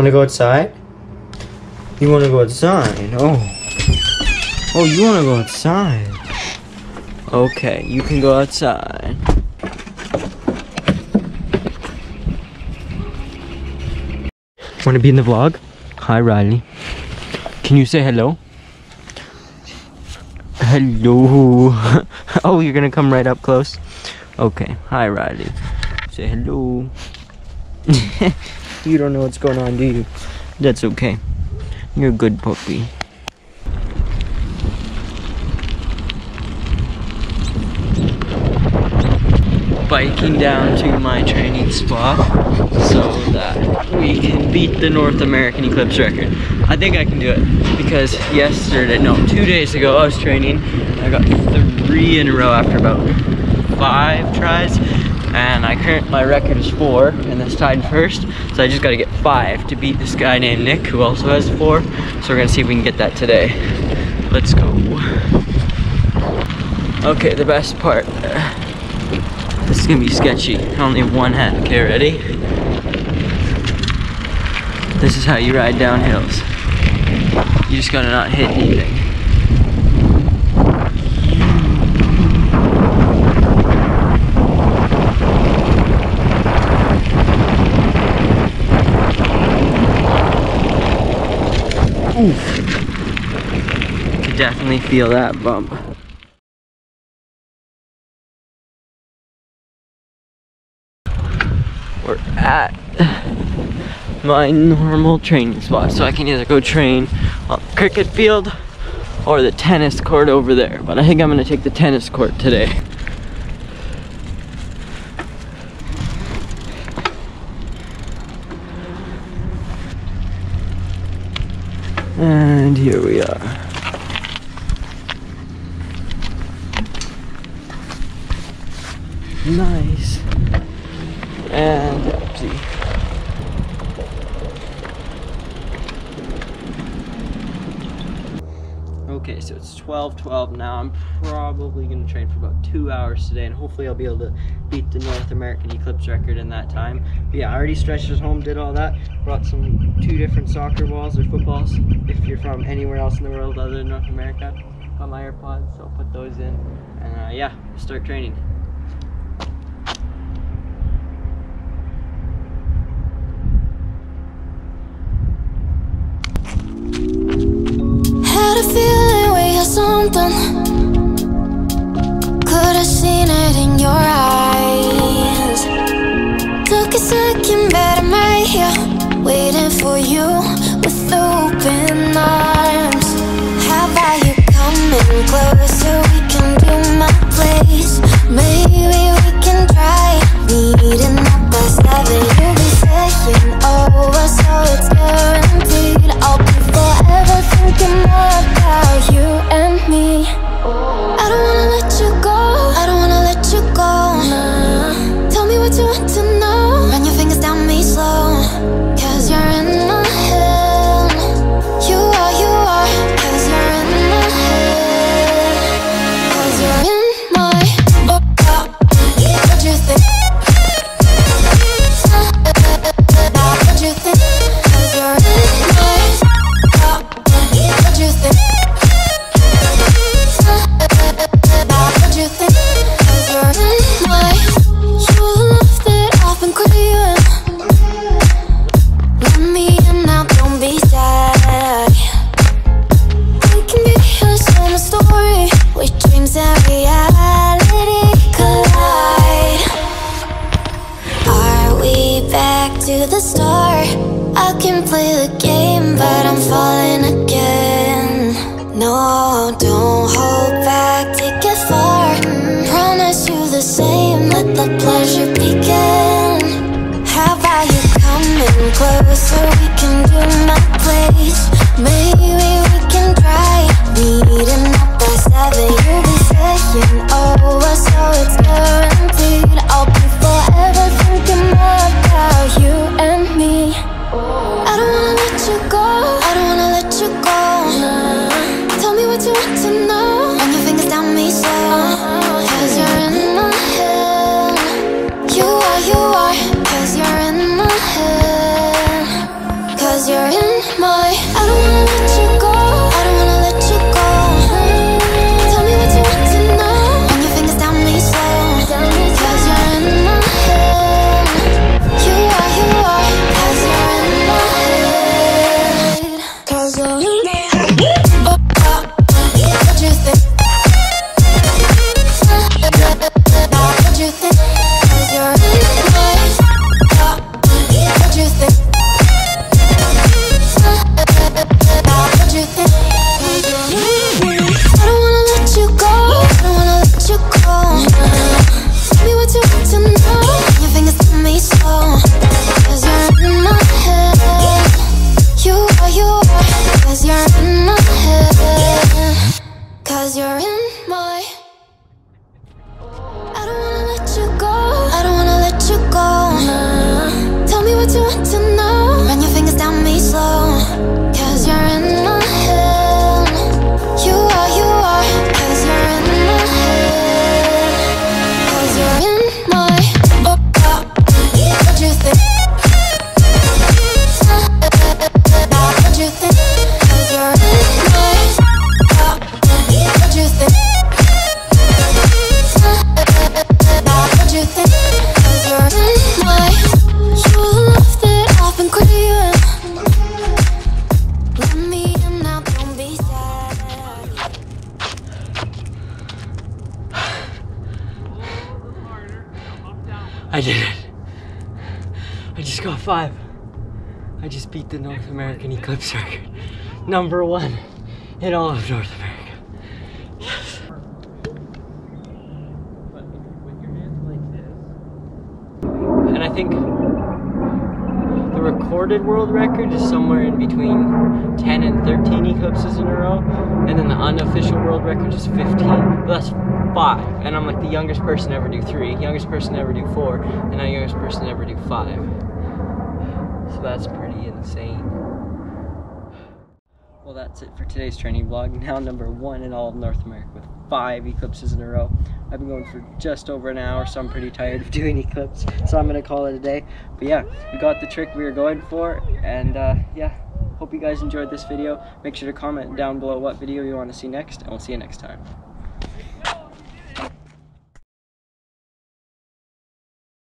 Wanna go outside? You wanna go outside? Oh. Oh, you wanna go outside? Okay, you can go outside. Wanna be in the vlog? Hi, Riley. Can you say hello? Hello. oh, you're gonna come right up close? Okay. Hi, Riley. Say hello. you don't know what's going on, do you? That's okay. You're a good puppy. Biking down to my training spot so that we can beat the North American Eclipse record. I think I can do it because yesterday, no, two days ago I was training. I got three in a row after about five tries and I current my record is four and that's tied first. So I just got to get five to beat this guy named Nick who also has four. So we're gonna see if we can get that today. Let's go. Okay the best part. This is gonna be sketchy. Only one hand okay ready? This is how you ride down hills you just gotta not hit anything Oof. Definitely feel that bump. We're at my normal training spot, so I can either go train on the cricket field or the tennis court over there. But I think I'm gonna take the tennis court today. And here we are. Nice. And Okay, so it's 12 12 now. I'm probably to train for about two hours today, and hopefully, I'll be able to beat the North American Eclipse record in that time. But yeah, I already stretched at home, did all that. Brought some two different soccer balls or footballs if you're from anywhere else in the world other than North America. Got my AirPods, so I'll put those in. And uh, yeah, start training. Something. Could have seen it in your eyes. Took a second, but I'm right here, waiting for you with open arms. How about you coming closer? The pleasure begin How about you coming closer? We can do my place. Maybe I did it. I just got five. I just beat the North American Eclipse record. Number one in all of North America. Yes. And I think the recorded world record is somewhere in between 10 and 13 eclipses in a row. And then the unofficial world record is 15. But that's five. And I'm like the youngest person ever do three, youngest person ever do four, and the youngest person ever do five. So that's pretty insane. Well, that's it for today's training vlog. Now number one in all of North America with five eclipses in a row. I've been going for just over an hour, so I'm pretty tired of doing eclipse. So I'm gonna call it a day. But yeah, we got the trick we were going for, and uh, yeah, hope you guys enjoyed this video. Make sure to comment down below what video you want to see next, and we'll see you next time.